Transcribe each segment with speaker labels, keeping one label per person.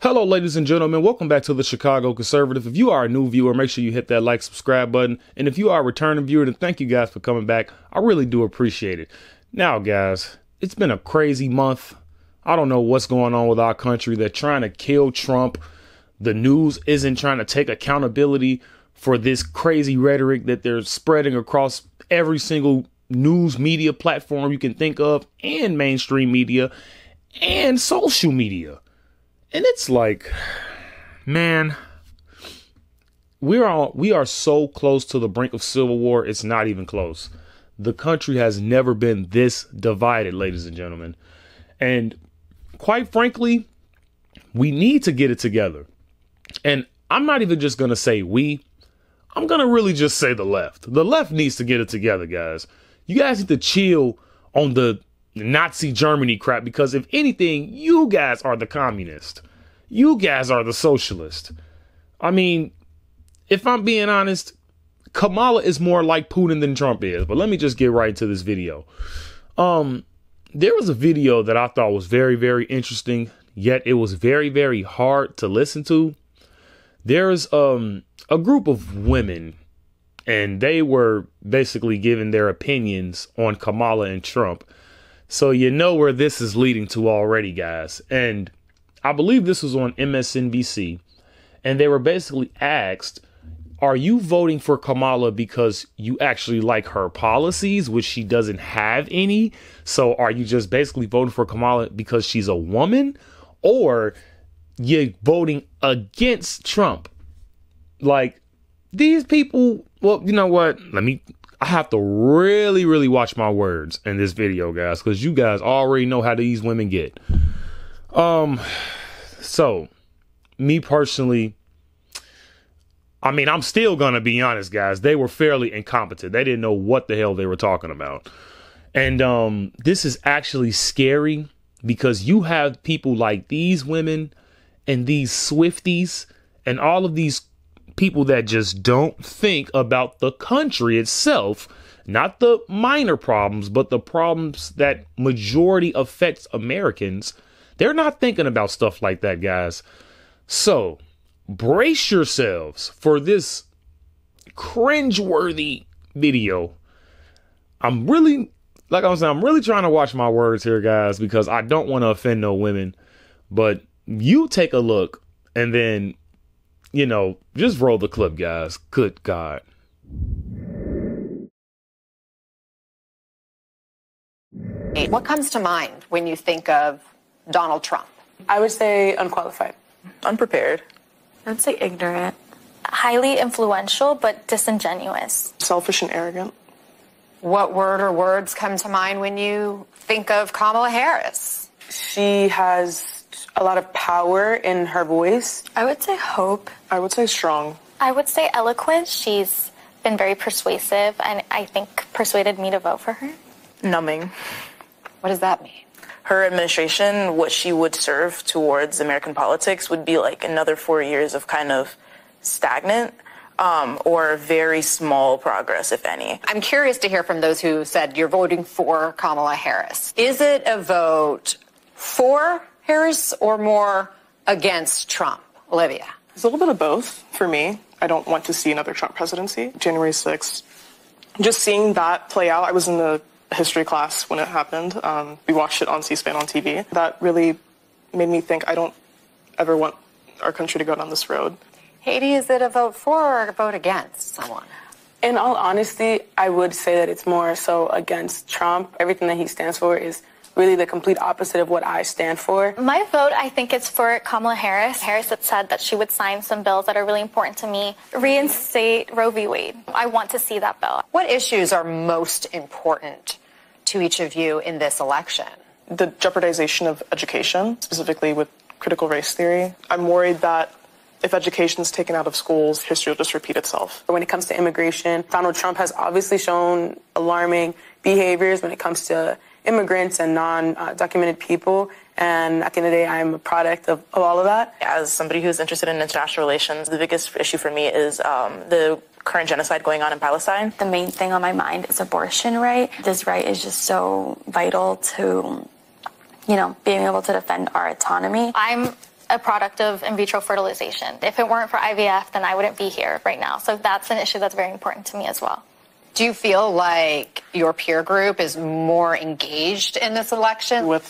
Speaker 1: Hello, ladies and gentlemen. Welcome back to the Chicago Conservative. If you are a new viewer, make sure you hit that like, subscribe button. And if you are a returning viewer, then thank you guys for coming back. I really do appreciate it. Now, guys, it's been a crazy month. I don't know what's going on with our country. They're trying to kill Trump. The news isn't trying to take accountability for this crazy rhetoric that they're spreading across every single news media platform you can think of, and mainstream media, and social media. And it's like, man, we're all we are so close to the brink of civil war. It's not even close. The country has never been this divided, ladies and gentlemen. And quite frankly, we need to get it together. And I'm not even just going to say we. I'm going to really just say the left. The left needs to get it together, guys. You guys need to chill on the Nazi Germany crap because if anything, you guys are the communist. You guys are the socialist. I mean, if I'm being honest, Kamala is more like Putin than Trump is. But let me just get right into this video. Um, there was a video that I thought was very, very interesting, yet it was very, very hard to listen to. There's um a group of women, and they were basically giving their opinions on Kamala and Trump. So you know where this is leading to already, guys. And I believe this was on MSNBC, and they were basically asked, Are you voting for Kamala because you actually like her policies, which she doesn't have any? So are you just basically voting for Kamala because she's a woman? Or you're voting against Trump? Like, these people, well, you know what? Let me I have to really, really watch my words in this video, guys, because you guys already know how these women get. Um, so me personally, I mean, I'm still gonna be honest, guys. They were fairly incompetent. They didn't know what the hell they were talking about. And um, this is actually scary because you have people like these women and these Swifties and all of these people that just don't think about the country itself, not the minor problems, but the problems that majority affects Americans. They're not thinking about stuff like that, guys. So, brace yourselves for this cringeworthy video. I'm really, like I was saying, I'm really trying to watch my words here, guys, because I don't want to offend no women. But you take a look and then, you know, just roll the clip, guys. Good God.
Speaker 2: What comes to mind when you think of Donald Trump?
Speaker 3: I would say unqualified.
Speaker 4: Unprepared.
Speaker 5: I would say ignorant.
Speaker 6: Highly influential, but disingenuous.
Speaker 3: Selfish and arrogant.
Speaker 2: What word or words come to mind when you think of Kamala Harris?
Speaker 3: She has a lot of power in her voice.
Speaker 5: I would say hope.
Speaker 3: I would say strong.
Speaker 6: I would say eloquent. She's been very persuasive and I think persuaded me to vote for her.
Speaker 4: Numbing.
Speaker 2: What does that mean?
Speaker 4: Her administration, what she would serve towards American politics would be like another four years of kind of stagnant um, or very small progress, if any.
Speaker 2: I'm curious to hear from those who said you're voting for Kamala Harris. Is it a vote for Harris or more against Trump? Olivia.
Speaker 3: It's a little bit of both for me. I don't want to see another Trump presidency. January 6th, just seeing that play out, I was in the history class when it happened. Um, we watched it on C-SPAN on TV. That really made me think I don't ever want our country to go down this road.
Speaker 2: Haiti, is it a vote for or a vote against someone?
Speaker 3: In all honesty, I would say that it's more so against Trump. Everything that he stands for is really the complete opposite of what I stand for.
Speaker 6: My vote, I think, is for Kamala Harris. Harris had said that she would sign some bills that are really important to me. Reinstate Roe v. Wade. I want to see that bill.
Speaker 2: What issues are most important to each of you in this election?
Speaker 3: The jeopardization of education, specifically with critical race theory. I'm worried that if education is taken out of schools, history will just repeat itself. When it comes to immigration, Donald Trump has obviously shown alarming behaviors when it comes to immigrants and non-documented people. And at the end of the day, I'm a product of, of all of that.
Speaker 4: As somebody who's interested in international relations, the biggest issue for me is um, the current genocide going on in Palestine.
Speaker 5: The main thing on my mind is abortion right. This right is just so vital to, you know, being able to defend our autonomy.
Speaker 6: I'm a product of in vitro fertilization. If it weren't for IVF, then I wouldn't be here right now. So that's an issue that's very important to me as well.
Speaker 2: Do you feel like your peer group is more engaged in this election?
Speaker 3: With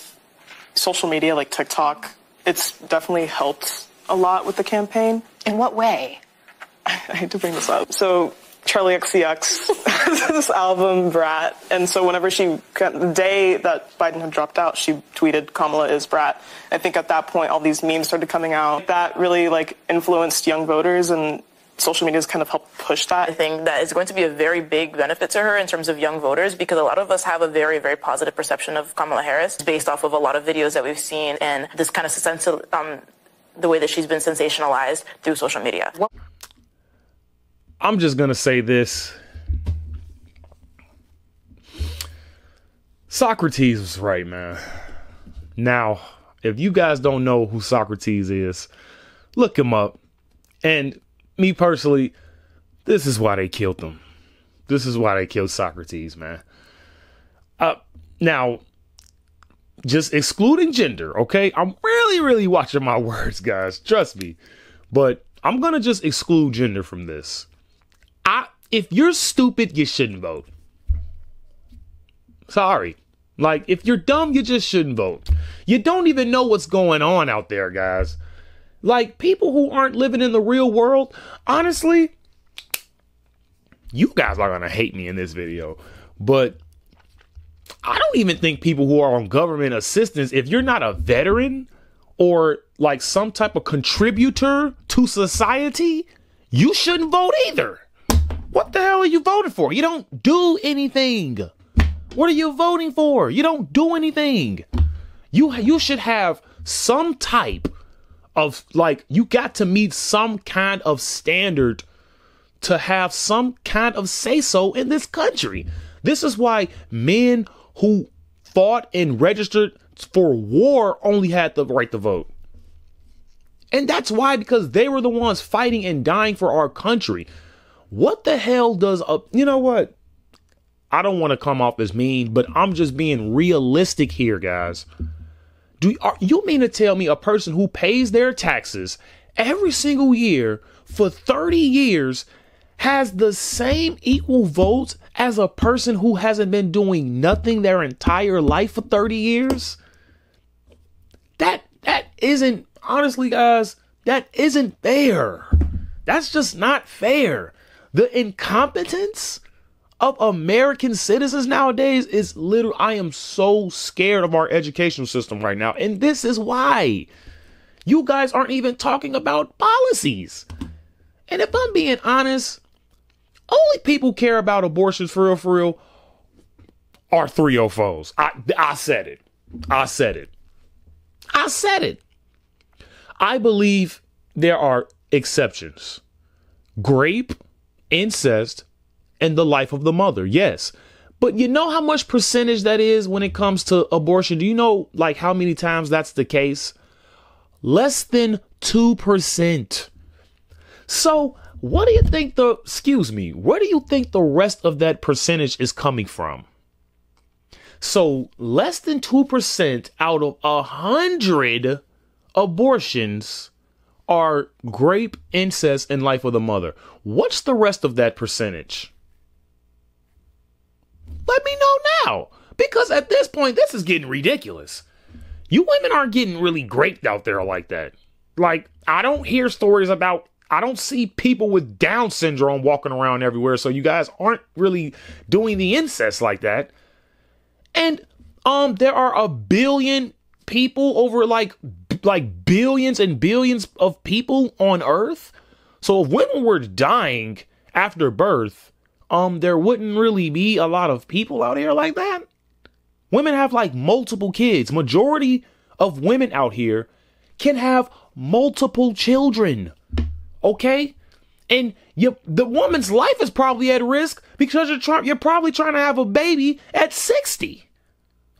Speaker 3: social media like TikTok, it's definitely helped a lot with the campaign.
Speaker 2: In what way?
Speaker 3: I hate to bring this up. So Charli XCX this album Brat, and so whenever she the day that Biden had dropped out, she tweeted Kamala is Brat. I think at that point all these memes started coming out. That really like influenced young voters and social media has kind of helped push that.
Speaker 4: I think that is going to be a very big benefit to her in terms of young voters because a lot of us have a very, very positive perception of Kamala Harris based off of a lot of videos that we've seen and this kind of sense of, um, the way that she's been sensationalized through social media.
Speaker 1: I'm just going to say this. Socrates was right, man. Now, if you guys don't know who Socrates is, look him up. And me personally, this is why they killed them. This is why they killed Socrates, man. Uh, now, just excluding gender, okay? I'm really, really watching my words, guys. Trust me. But I'm gonna just exclude gender from this. I if you're stupid, you shouldn't vote. Sorry. Like, if you're dumb, you just shouldn't vote. You don't even know what's going on out there, guys. Like, people who aren't living in the real world, honestly, you guys are gonna hate me in this video. But I don't even think people who are on government assistance, if you're not a veteran or like some type of contributor to society, you shouldn't vote either. What the hell are you voting for? You don't do anything. What are you voting for? You don't do anything. You you should have some type of like you got to meet some kind of standard to have some kind of say so in this country. This is why men who fought and registered for war only had the right to vote. And that's why, because they were the ones fighting and dying for our country. What the hell does a, you know what? I don't want to come off as mean, but I'm just being realistic here, guys. Do are, you mean to tell me a person who pays their taxes every single year for 30 years has the same equal votes as a person who hasn't been doing nothing their entire life for 30 years? That that isn't honestly guys, that isn't fair. That's just not fair. The incompetence of American citizens nowadays is literal. I am so scared of our educational system right now. And this is why you guys aren't even talking about policies. And if I'm being honest, only people care about abortions for real, for real are 304s. I, I said it. I said it. I said it. I believe there are exceptions. Grape, incest, and the life of the mother. Yes. But you know how much percentage that is when it comes to abortion? Do you know like how many times that's the case? Less than 2%. So, what do you think the excuse me, where do you think the rest of that percentage is coming from? So, less than 2% out of a 100 abortions are grape, incest, and life of the mother. What's the rest of that percentage? Let me know now. Because at this point, this is getting ridiculous. You women aren't getting really graped out there like that. Like, I don't hear stories about, I don't see people with Down syndrome walking around everywhere. So you guys aren't really doing the incest like that. And um, there are a billion people over like like billions and billions of people on Earth. So if women were dying after birth, um, there wouldn't really be a lot of people out here like that. Women have like multiple kids. Majority of women out here can have multiple children. Okay? And you, the woman's life is probably at risk because you're trying you're probably trying to have a baby at 60.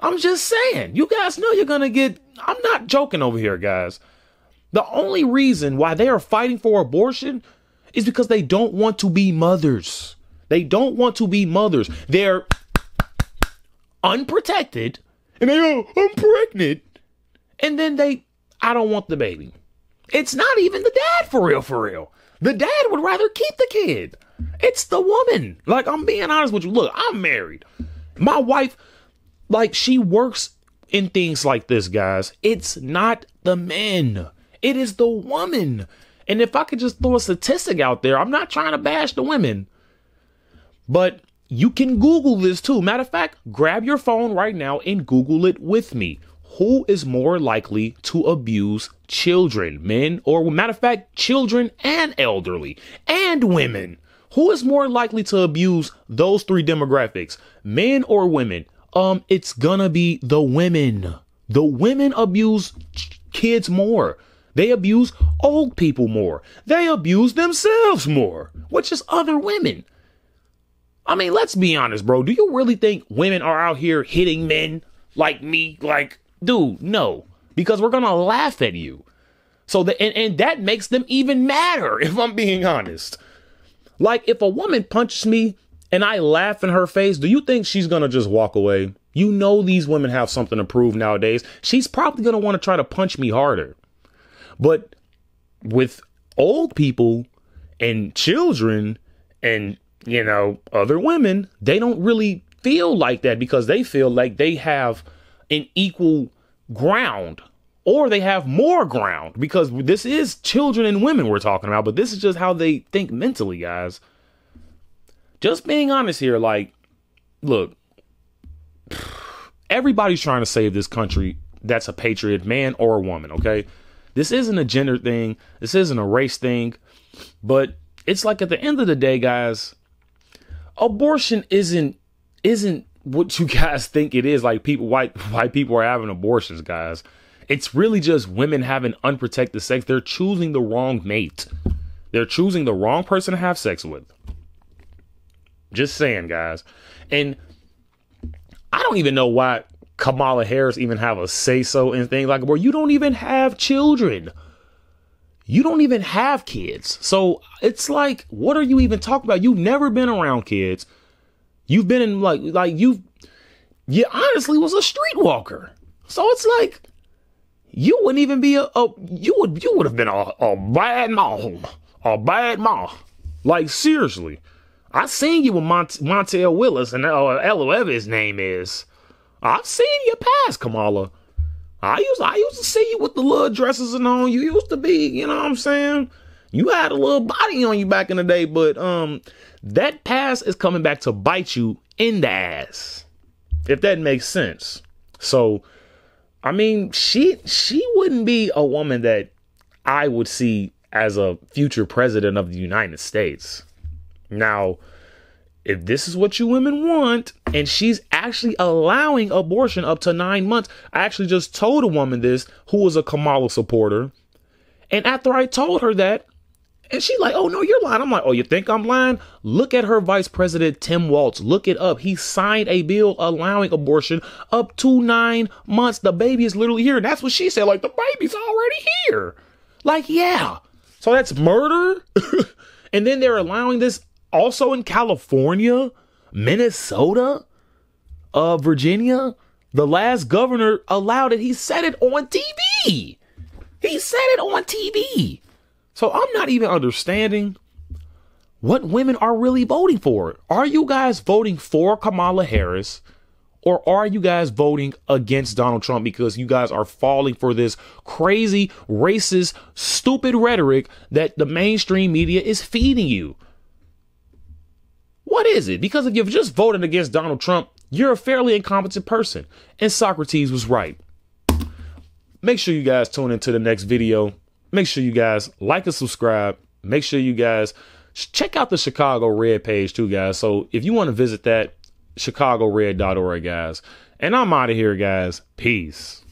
Speaker 1: I'm just saying. You guys know you're to get I'm not joking over here, guys. The only reason why they are fighting for abortion is because they don't want to be mothers. They don't want to be mothers. They're unprotected and they go, I'm pregnant. And then they, I don't want the baby. It's not even the dad for real, for real. The dad would rather keep the kid. It's the woman. Like, I'm being honest with you. Look, I'm married. My wife, like, she works in things like this, guys. It's not the men, it is the woman. And if I could just throw a statistic out there, I'm not trying to bash the women, but you can Google this too. Matter of fact, grab your phone right now and Google it with me. Who is more likely to abuse children, men, or matter of fact, children and elderly and women? Who is more likely to abuse those three demographics, men or women? Um, it's gonna be the women. The women abuse ch- kids more. They abuse old people more. They abuse themselves more, which is other women. I mean, let's be honest, bro. Do you really think women are out here hitting men like me? Like, dude, no. Because we're gonna laugh at you. So the and, and that makes them even madder, if I'm being honest. Like, if a woman punches me and I laugh in her face, do you think she's gonna just walk away? You know these women have something to prove nowadays. She's probably gonna want to try to punch me harder. But with old people and children and you know, other women, they don't really feel like that because they feel like they have an equal ground or they have more ground because this is children and women we're talking about, but this is just how they think mentally, guys. Just being honest here, like, look, everybody's trying to save this country that's a patriot, man or a woman, okay? This isn't a gender thing, this isn't a race thing, but it's like at the end of the day, guys, abortion isn't isn't what you guys think it is. Like people, white white people are having abortions, guys. It's really just women having unprotected sex. They're choosing the wrong mate. They're choosing the wrong person to have sex with. Just saying, guys. And I don't even know why Kamala Harris even have a say so in things like where you don't even have children. You don't even have kids. So it's like, what are you even talking about? You've never been around kids. You've been in like like you've you honestly was a streetwalker. So it's like you wouldn't even be a, a you would you would have been a, a bad mom. A bad mom. Like seriously. I seen you with Mont- Montel Williams and uh, Ella, his name is. I've seen your past, Kamala. I used I used to see you with the little dresses and on. You used to be, you know what I'm saying? You had a little body on you back in the day, but um that past is coming back to bite you in the ass. If that makes sense. So I mean, she she wouldn't be a woman that I would see as a future president of the United States. Now, if this is what you women want, and she's actually allowing abortion up to nine months, I actually just told a woman this who was a Kamala supporter. And after I told her that, and she's like, oh no, you're lying. I'm like, oh, you think I'm lying? Look at her vice president, Tim Walz. Look it up. He signed a bill allowing abortion up to nine months. The baby is literally here. And that's what she said. Like, the baby's already here. Like, yeah. So that's murder. and then they're allowing this also in California, Minnesota, uh, Virginia. The last governor allowed it. He said it on TV. He said it on TV. So I'm not even understanding what women are really voting for. Are you guys voting for Kamala Harris? Or are you guys voting against Donald Trump because you guys are falling for this crazy, racist, stupid rhetoric that the mainstream media is feeding you? What is it? Because if you've just voted against Donald Trump, you're a fairly incompetent person. And Socrates was right. Make sure you guys tune into the next video. Make sure you guys like and subscribe. Make sure you guys check out the Chicago Red page too, guys. So if you want to visit that, chicagored.org, guys. And I'm out of here, guys. Peace.